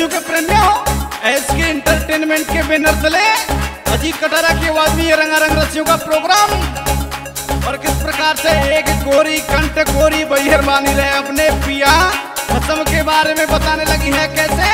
शशु के प्रेम हो एस के एंटरटेनमेंट के बैनर तले अजीत कटारा की आवाज़ में ये रंगारंग रसियों का प्रोग्राम और किस प्रकार से एक गोरी कंठ गोरी बहिर मानी रहे अपने पिया, मौसम के बारे में बताने लगी है कैसे?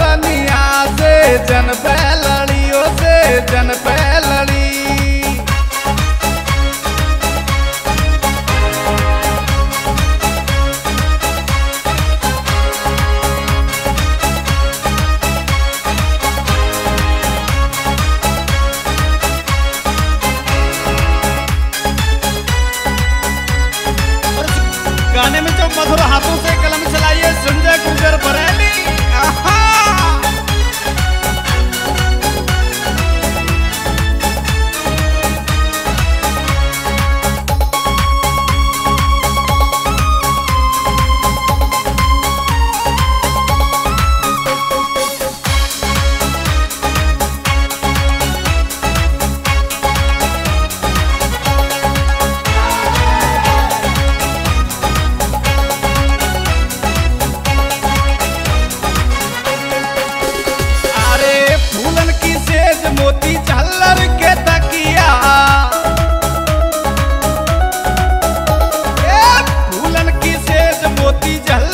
रनिया से जन पैलड़ियों से जन पैलड़ी गाने में जो मधुर हाथों से कलम चलाइए, संजय गुजर भरे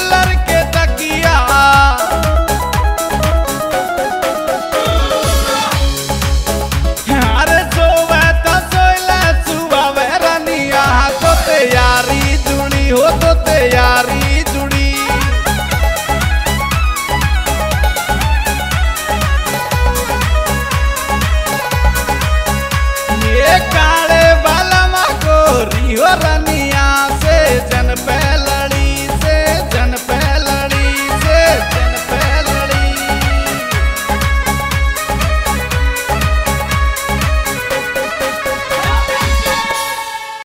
eller